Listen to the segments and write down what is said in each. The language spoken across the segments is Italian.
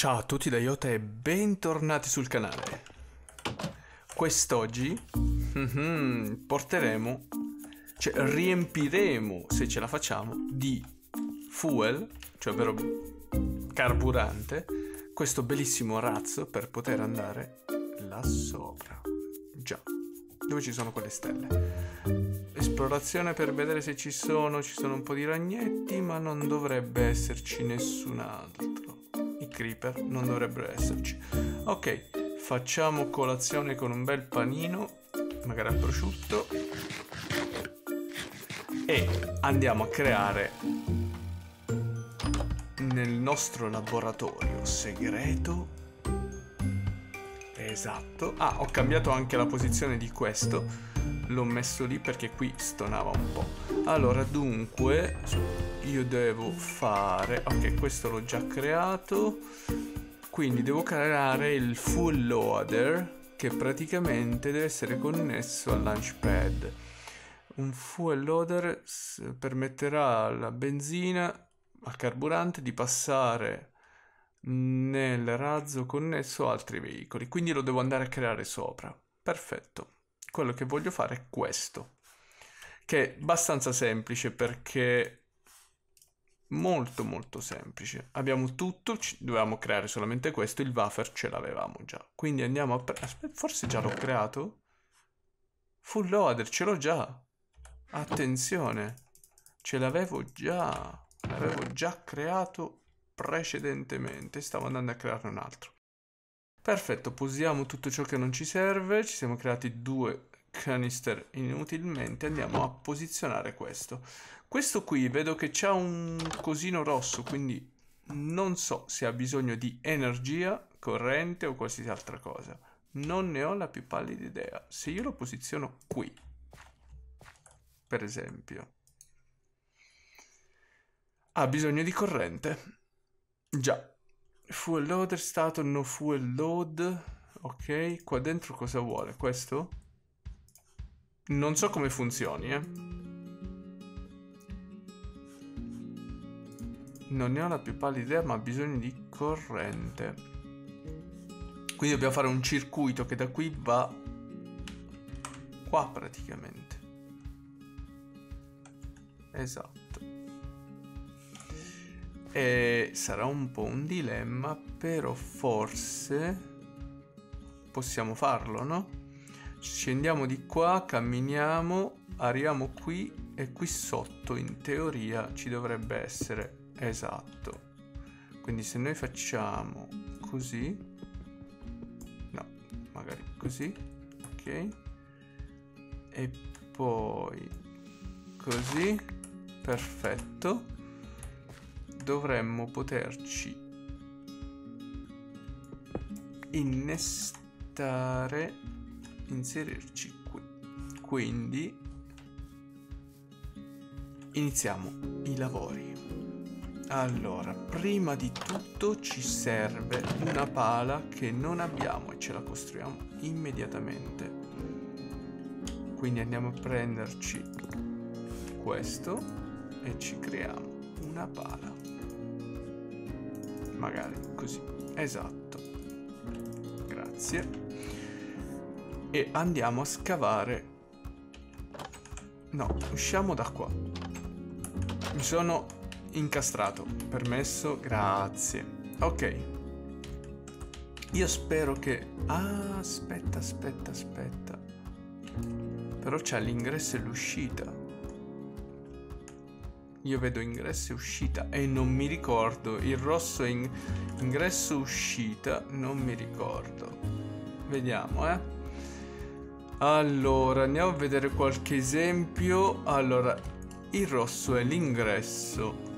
Ciao a tutti da Iota e bentornati sul canale. Quest'oggi mhm, porteremo, cioè riempiremo, se ce la facciamo, di fuel, cioè ovvero carburante, questo bellissimo razzo per poter andare là sopra. Già, dove ci sono quelle stelle. Esplorazione per vedere se ci sono, ci sono un po' di ragnetti, ma non dovrebbe esserci nessun altro creeper non dovrebbero esserci. Ok, facciamo colazione con un bel panino, magari a prosciutto. E andiamo a creare nel nostro laboratorio segreto. Esatto. Ah, ho cambiato anche la posizione di questo. L'ho messo lì perché qui stonava un po'. Allora, dunque, io devo fare ok questo l'ho già creato quindi devo creare il full loader che praticamente deve essere connesso al launchpad un fuel loader permetterà alla benzina al carburante di passare nel razzo connesso altri veicoli quindi lo devo andare a creare sopra perfetto quello che voglio fare è questo che è abbastanza semplice perché molto molto semplice. Abbiamo tutto, dovevamo creare solamente questo, il wafer ce l'avevamo già. Quindi andiamo a... Forse già l'ho creato? Full loader, ce l'ho già. Attenzione, ce l'avevo già. L'avevo già creato precedentemente, stavo andando a crearne un altro. Perfetto, posiamo tutto ciò che non ci serve, ci siamo creati due canister inutilmente, andiamo a posizionare questo. Questo qui vedo che c'ha un cosino rosso, quindi non so se ha bisogno di energia, corrente o qualsiasi altra cosa. Non ne ho la più pallida idea. Se io lo posiziono qui, per esempio, ha bisogno di corrente. Già. Fuel loader stato no fuel load. Ok, qua dentro cosa vuole? Questo? Non so come funzioni, eh. Non ne ho la più pallida idea, ma ha bisogno di corrente. Quindi dobbiamo fare un circuito che da qui va qua praticamente. Esatto. E sarà un po' un dilemma, però forse possiamo farlo, no? Scendiamo di qua, camminiamo, arriviamo qui e qui sotto in teoria ci dovrebbe essere Esatto. Quindi se noi facciamo così, no, magari così, ok, e poi così, perfetto, dovremmo poterci innestare, inserirci qui. Quindi iniziamo i lavori. Allora, prima di tutto ci serve una pala che non abbiamo e ce la costruiamo immediatamente. Quindi andiamo a prenderci questo e ci creiamo una pala. Magari così. Esatto. Grazie. E andiamo a scavare. No, usciamo da qua. Mi sono Incastrato. Permesso. Grazie. Ok. Io spero che... Ah, aspetta, aspetta, aspetta. Però c'è l'ingresso e l'uscita. Io vedo ingresso e uscita e non mi ricordo. Il rosso è in... ingresso e uscita. Non mi ricordo. Vediamo, eh. Allora, andiamo a vedere qualche esempio. Allora, il rosso è l'ingresso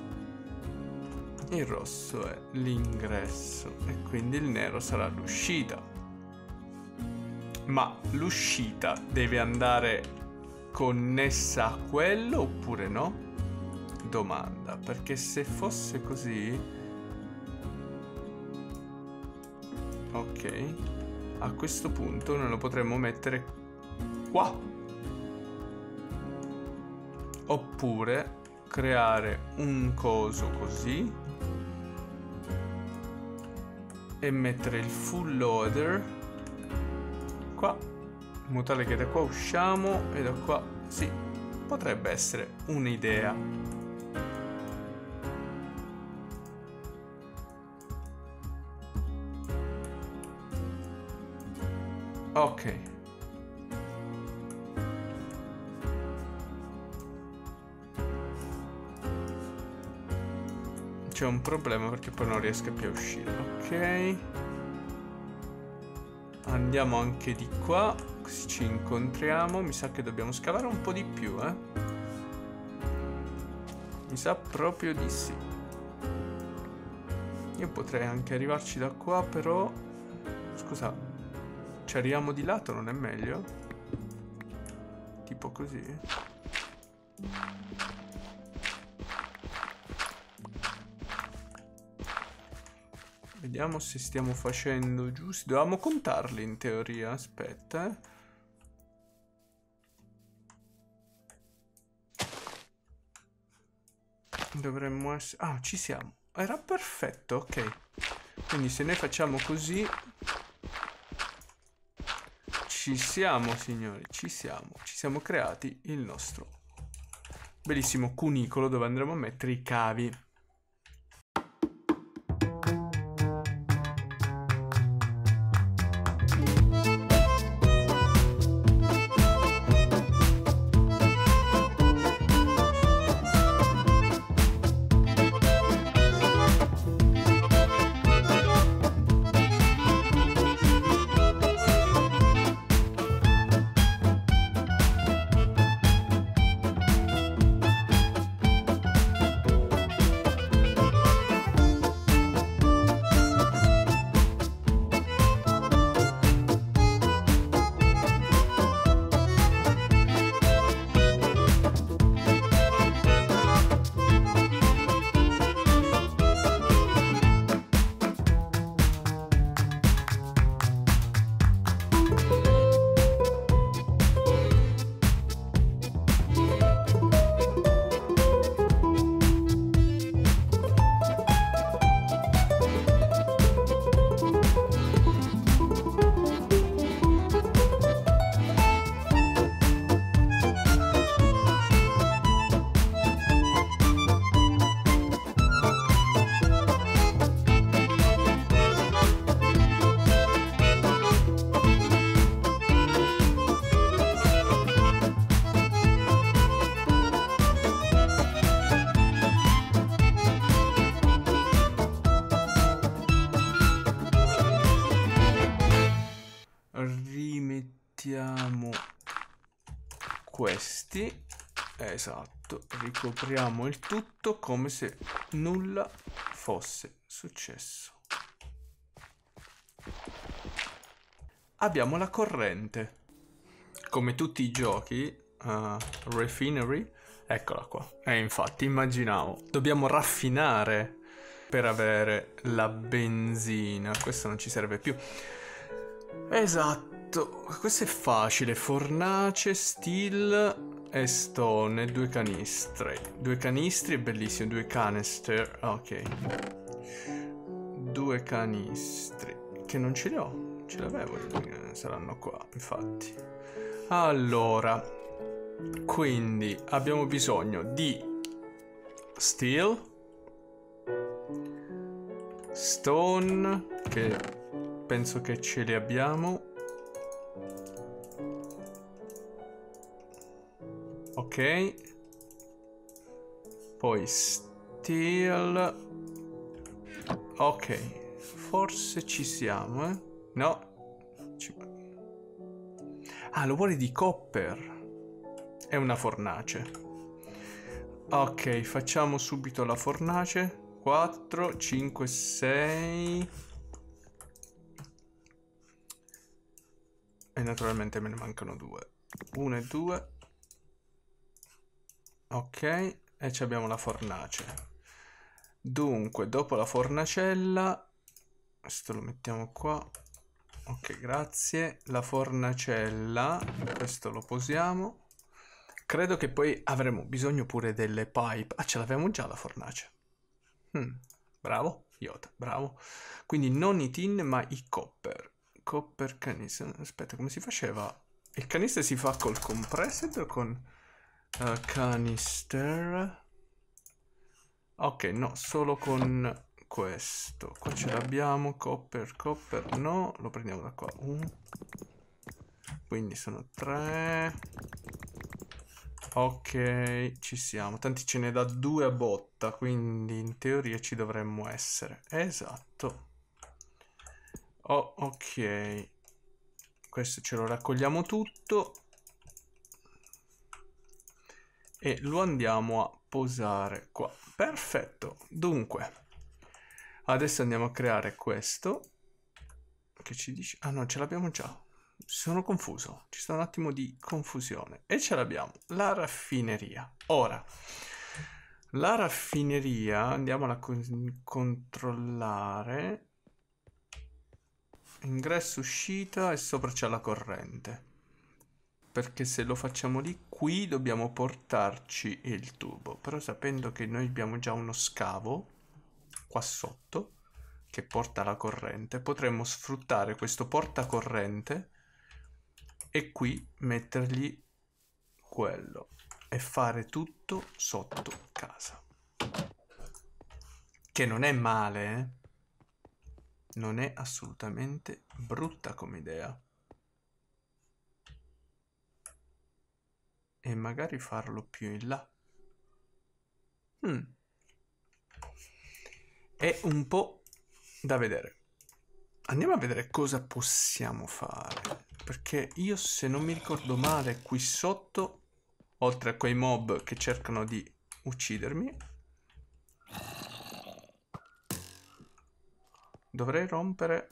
il rosso è l'ingresso e quindi il nero sarà l'uscita. Ma l'uscita deve andare connessa a quello oppure no? Domanda, perché se fosse così... Ok, a questo punto noi lo potremmo mettere qua. Oppure creare un coso così e mettere il full loader qua in modo tale che da qua usciamo e da qua sì potrebbe essere un'idea ok c'è un problema perché poi non riesco più a uscire. Ok. Andiamo anche di qua, così ci incontriamo. Mi sa che dobbiamo scavare un po' di più, eh. Mi sa proprio di sì. Io potrei anche arrivarci da qua, però... Scusa, ci arriviamo di lato, non è meglio? Tipo così? Vediamo se stiamo facendo giusto. Dovevamo contarli in teoria. Aspetta. Eh. Dovremmo essere... Ah, ci siamo. Era perfetto, ok. Quindi se noi facciamo così... Ci siamo, signori, ci siamo. Ci siamo creati il nostro bellissimo cunicolo dove andremo a mettere i cavi. Questi. Esatto. Ricopriamo il tutto come se nulla fosse successo. Abbiamo la corrente. Come tutti i giochi uh, refinery eccola qua. E infatti immaginavo dobbiamo raffinare per avere la benzina. Questo non ci serve più. Esatto detto, questo è facile, fornace, steel e stone, due canistri. Due canistri è bellissimo, due canister, ok. Due canistri, che non ce li ho, ce l'avevo, saranno qua, infatti. Allora, quindi abbiamo bisogno di steel, stone, che penso che ce li abbiamo, Ok. Poi steel. Ok. Forse ci siamo, eh? No. Ah, lo vuole di copper. È una fornace. Ok, facciamo subito la fornace. 4, 5, 6. E naturalmente me ne mancano due. 1 e 2. Ok, e abbiamo la fornace. Dunque, dopo la fornacella, questo lo mettiamo qua. Ok, grazie. La fornacella, questo lo posiamo. Credo che poi avremo bisogno pure delle pipe. Ah, ce l'avevamo già la fornace. Hmm, bravo. Iota, bravo. Quindi non i tin, ma i copper. Copper canister. Aspetta, come si faceva? Il canister si fa col compressed o con uh, canister? Ok, no, solo con questo. Qua ce l'abbiamo, copper, copper, no, lo prendiamo da qua. Un. Quindi sono tre. Ok, ci siamo. Tanti ce ne dà due a botta, quindi in teoria ci dovremmo essere. Esatto. Oh, ok. Questo ce lo raccogliamo tutto. E lo andiamo a posare qua. Perfetto. Dunque, adesso andiamo a creare questo. Che ci dice? Ah no, ce l'abbiamo già sono confuso, ci sta un attimo di confusione. E ce l'abbiamo, la raffineria. Ora, la raffineria, andiamola a con controllare. Ingresso, uscita e sopra c'è la corrente. Perché se lo facciamo lì, qui dobbiamo portarci il tubo. Però sapendo che noi abbiamo già uno scavo qua sotto che porta la corrente, potremmo sfruttare questo portacorrente e qui mettergli quello e fare tutto sotto casa. Che non è male, eh? Non è assolutamente brutta come idea. E magari farlo più in là. Hmm. È un po' da vedere. Andiamo a vedere cosa possiamo fare. Perché io, se non mi ricordo male, qui sotto, oltre a quei mob che cercano di uccidermi, dovrei rompere...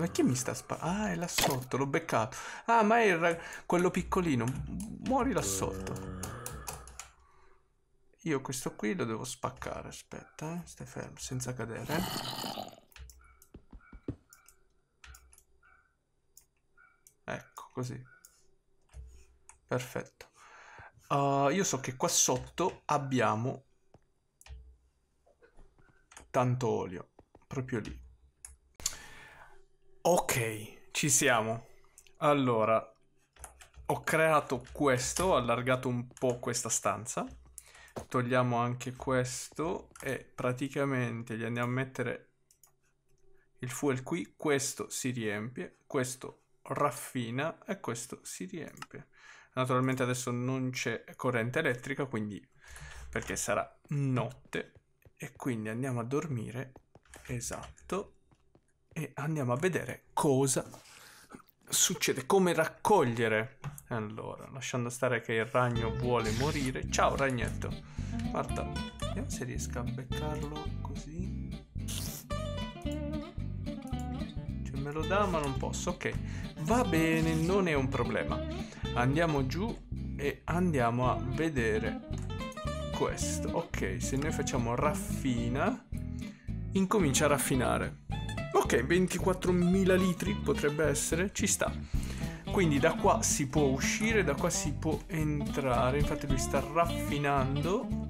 Ma chi mi sta sparando? Ah, è là sotto, l'ho beccato. Ah, ma è il... quello piccolino. Muori là sotto. Io questo qui lo devo spaccare, aspetta, eh. stai fermo, senza cadere. così. Perfetto. Uh, io so che qua sotto abbiamo tanto olio, proprio lì. Ok, ci siamo. Allora, ho creato questo, ho allargato un po' questa stanza. Togliamo anche questo e praticamente gli andiamo a mettere il fuel qui. Questo si riempie, questo raffina e questo si riempie. Naturalmente adesso non c'è corrente elettrica, quindi perché sarà notte e quindi andiamo a dormire, esatto, e andiamo a vedere cosa succede, come raccogliere. Allora, lasciando stare che il ragno vuole morire. Ciao ragnetto. Guarda, vediamo se riesco a beccarlo così. Cioè me lo dà ma non posso, ok. Va bene, non è un problema. Andiamo giù e andiamo a vedere questo. Ok, se noi facciamo raffina, incomincia a raffinare. Ok, 24.000 litri potrebbe essere, ci sta. Quindi da qua si può uscire, da qua si può entrare. Infatti lui sta raffinando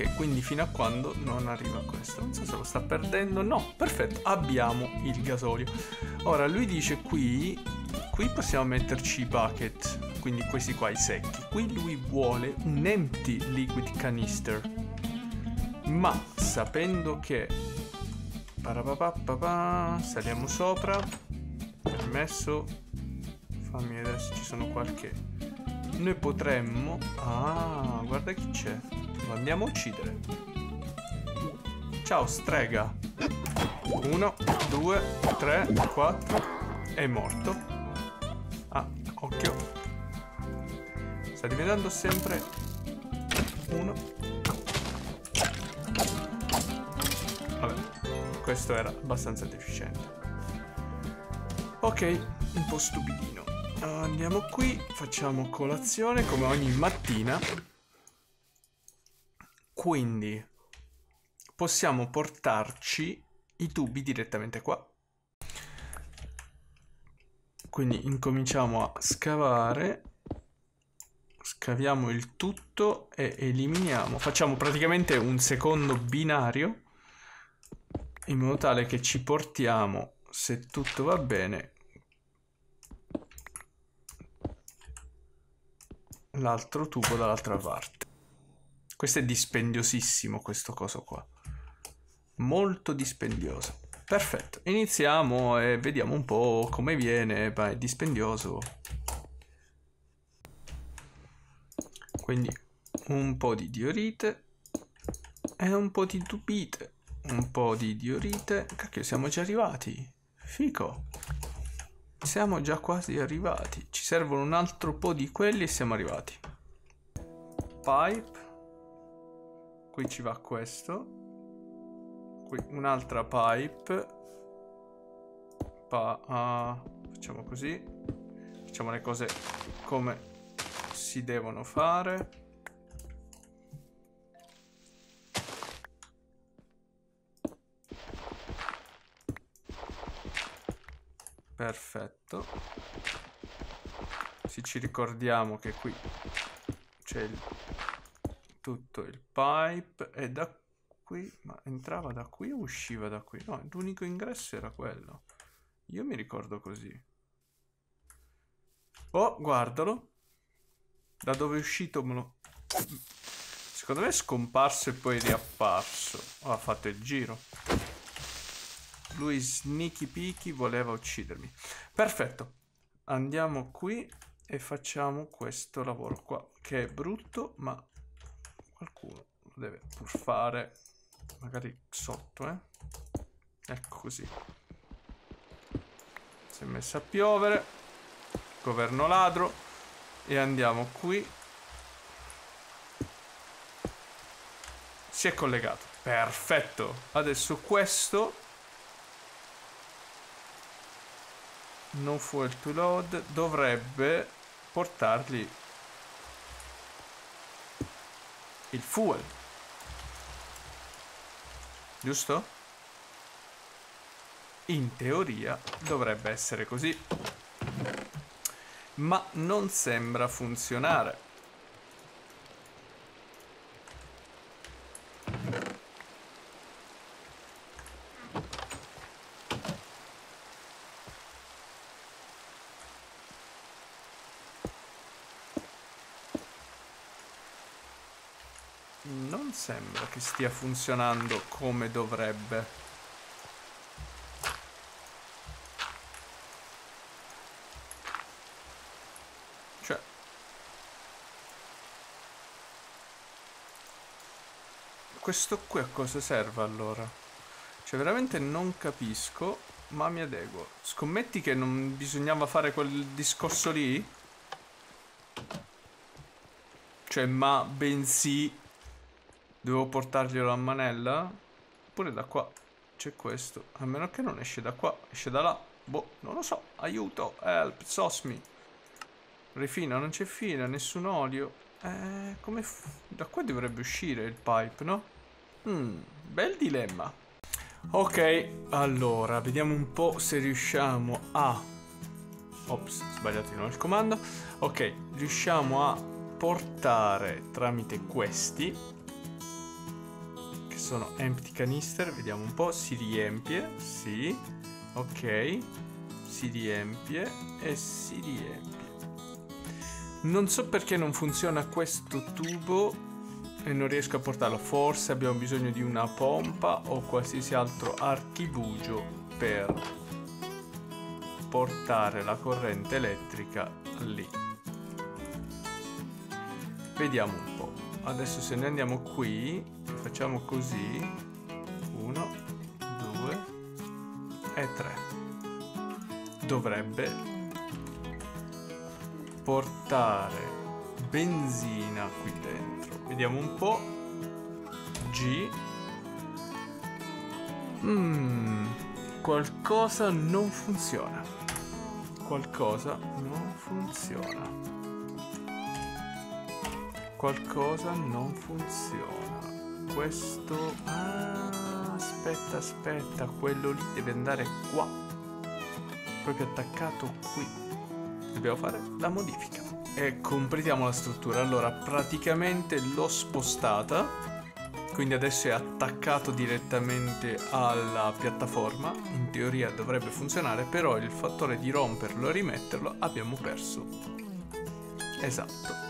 Ok, quindi fino a quando non arriva questo. Non so se lo sta perdendo. No, perfetto, abbiamo il gasolio. Ora, lui dice qui... Qui possiamo metterci i bucket, quindi questi qua i secchi. Qui lui vuole un empty liquid canister. Ma sapendo che... Saliamo sopra. Permesso. Fammi vedere se ci sono qualche... Noi potremmo... Ah, guarda chi c'è. Lo andiamo a uccidere. Ciao, strega. Uno, due, tre, quattro. È morto. Ah, occhio. Sta diventando sempre... Uno. Questo era abbastanza deficiente. Ok, un po' stupidino. Andiamo qui, facciamo colazione come ogni mattina. Quindi possiamo portarci i tubi direttamente qua. Quindi incominciamo a scavare. Scaviamo il tutto e eliminiamo. Facciamo praticamente un secondo binario in modo tale che ci portiamo, se tutto va bene, l'altro tubo dall'altra parte. Questo è dispendiosissimo, questo coso qua. Molto dispendioso. Perfetto, iniziamo e vediamo un po' come viene, ma è dispendioso. Quindi un po' di diorite e un po' di tubite. Un po' di diorite. Cacchio, siamo già arrivati. Fico. Siamo già quasi arrivati. Ci servono un altro po' di quelli e siamo arrivati. Pipe. Qui ci va questo. Qui un'altra pipe. Pa uh, facciamo così. Facciamo le cose come si devono fare. Perfetto. Se ci ricordiamo che qui c'è il, tutto il pipe e da qui, ma entrava da qui o usciva da qui? No, l'unico ingresso era quello. Io mi ricordo così. Oh, guardalo. Da dove è uscito me lo... Secondo me è scomparso e poi riapparso. Oh, fatto il giro. Lui sneaky peaky voleva uccidermi. Perfetto. Andiamo qui e facciamo questo lavoro qua. Che è brutto, ma qualcuno lo deve pur fare. Magari sotto, eh. Ecco così. Si è messa a piovere. Governo ladro. E andiamo qui. Si è collegato. Perfetto. Adesso questo no fuel to load dovrebbe portargli il fuel giusto? in teoria dovrebbe essere così ma non sembra funzionare Non sembra che stia funzionando come dovrebbe. Cioè... Questo qui a cosa serve allora? Cioè veramente non capisco, ma mi adeguo. Scommetti che non bisognava fare quel discorso lì? Cioè, ma bensì Devo portarglielo a manella? Pure da qua c'è questo. A meno che non esce da qua, esce da là. Boh, non lo so. Aiuto, help, sosmi. Rifina, non c'è fine, nessun olio. Eh, come... Da qua dovrebbe uscire il pipe, no? Hmm, bel dilemma. Ok, allora, vediamo un po' se riusciamo a... Ops, sbagliato di nuovo il comando. Ok, riusciamo a portare tramite questi sono empty canister, vediamo un po', si riempie, sì, ok, si riempie e si riempie. Non so perché non funziona questo tubo e non riesco a portarlo, forse abbiamo bisogno di una pompa o qualsiasi altro archibugio per portare la corrente elettrica lì. Vediamo un po'. Adesso se noi andiamo qui facciamo così. 1 2 e 3 dovrebbe portare benzina qui dentro. Vediamo un po' G. Mm, qualcosa non funziona. Qualcosa non funziona qualcosa non funziona questo... Ah, aspetta, aspetta, quello lì deve andare qua. Proprio attaccato qui. dobbiamo fare la modifica. E completiamo la struttura. Allora, praticamente l'ho spostata quindi adesso è attaccato direttamente alla piattaforma, in teoria dovrebbe funzionare, però il fattore di romperlo e rimetterlo abbiamo perso. Esatto.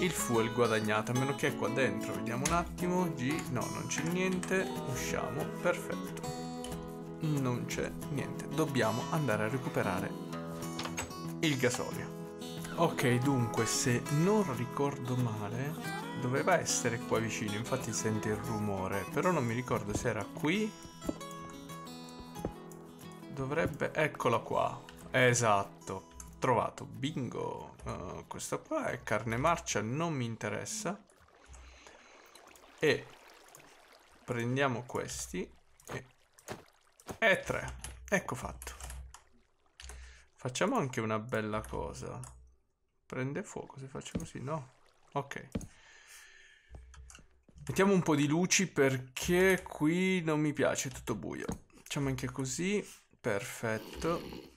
Il fuel guadagnato, a meno che qua dentro, vediamo un attimo, G, no, non c'è niente, usciamo, perfetto. Non c'è niente, dobbiamo andare a recuperare il gasolio. Ok, dunque, se non ricordo male, Doveva essere qua vicino, infatti sente il rumore, però non mi ricordo se era qui. Dovrebbe... Eccola qua. Esatto. Trovato. Bingo. Uh, questo qua è carne marcia, non mi interessa. E prendiamo questi e... E tre. Ecco fatto. Facciamo anche una bella cosa. Prende fuoco se faccio così, no? Ok. Mettiamo un po' di luci perché qui non mi piace, è tutto buio. Facciamo anche così, perfetto.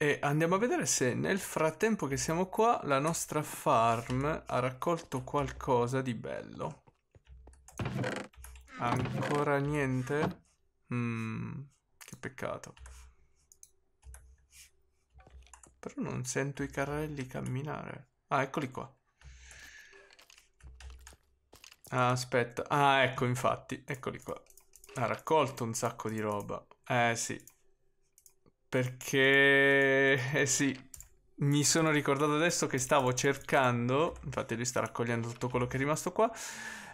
E andiamo a vedere se nel frattempo che siamo qua la nostra farm ha raccolto qualcosa di bello. Ancora niente? Mm, che peccato. Però non sento i carrelli camminare. Ah, eccoli qua. Ah, aspetta. Ah, ecco, infatti. Eccoli qua. Ha raccolto un sacco di roba. Eh, sì. Perché... Eh, sì. Mi sono ricordato adesso che stavo cercando... Infatti lui sta raccogliendo tutto quello che è rimasto qua.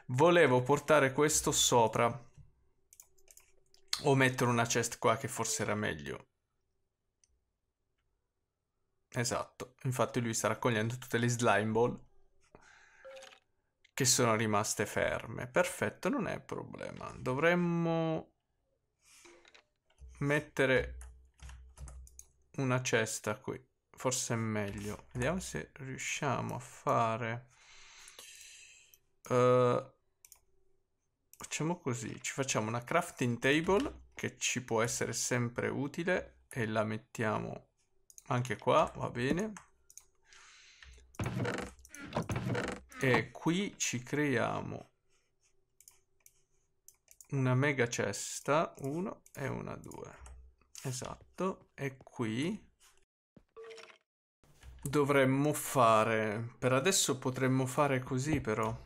Volevo portare questo sopra. O mettere una chest qua che forse era meglio. Esatto. Infatti lui sta raccogliendo tutte le slime ball che sono rimaste ferme. Perfetto, non è problema. Dovremmo mettere una cesta qui. Forse è meglio. Vediamo se riusciamo a fare... Uh, facciamo così. Ci facciamo una crafting table che ci può essere sempre utile e la mettiamo anche qua, va bene e qui ci creiamo una mega cesta, uno e una due. Esatto, e qui dovremmo fare, per adesso potremmo fare così però.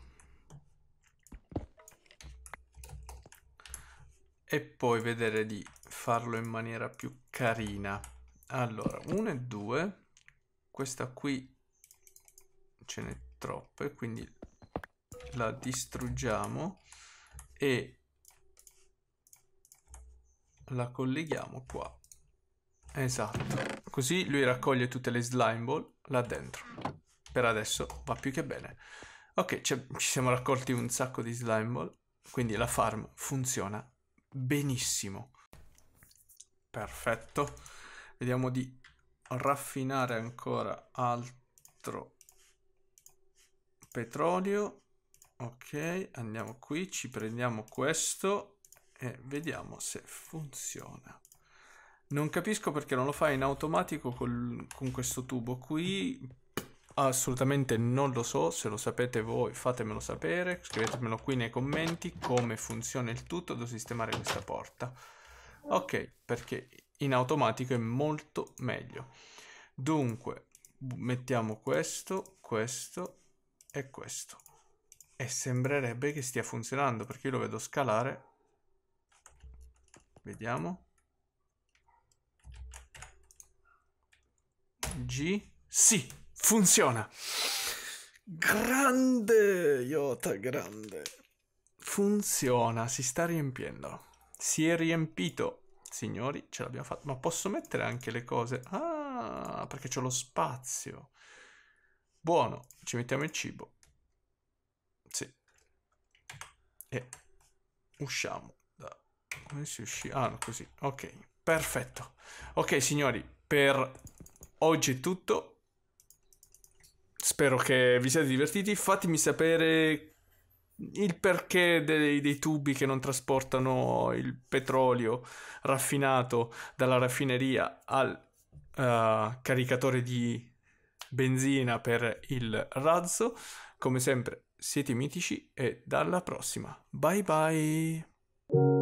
E poi vedere di farlo in maniera più carina. Allora, uno e due. Questa qui ce n'è troppe, quindi la distruggiamo e la colleghiamo qua. Esatto. Così lui raccoglie tutte le slime ball là dentro. Per adesso va più che bene. Ok, ci siamo raccolti un sacco di slime ball, quindi la farm funziona benissimo. Perfetto. Vediamo di raffinare ancora altro petrolio ok andiamo qui ci prendiamo questo e vediamo se funziona non capisco perché non lo fa in automatico col, con questo tubo qui assolutamente non lo so se lo sapete voi fatemelo sapere scrivetemelo qui nei commenti come funziona il tutto devo sistemare questa porta ok perché in automatico è molto meglio dunque mettiamo questo questo è questo. E sembrerebbe che stia funzionando perché io lo vedo scalare. Vediamo. G. Sì, funziona. Grande, Iota, grande. Funziona, si sta riempiendo. Si è riempito. Signori, ce l'abbiamo fatta. Ma posso mettere anche le cose? Ah, perché c'ho lo spazio. Buono, ci mettiamo il cibo. Sì. E usciamo. Come si uscì? Ah, così. Ok, perfetto. Ok, signori, per oggi è tutto. Spero che vi siate divertiti. Fatemi sapere il perché dei, dei, tubi che non trasportano il petrolio raffinato dalla raffineria al caricatore di benzina per il razzo. Come sempre siete mitici e dalla prossima. Bye bye!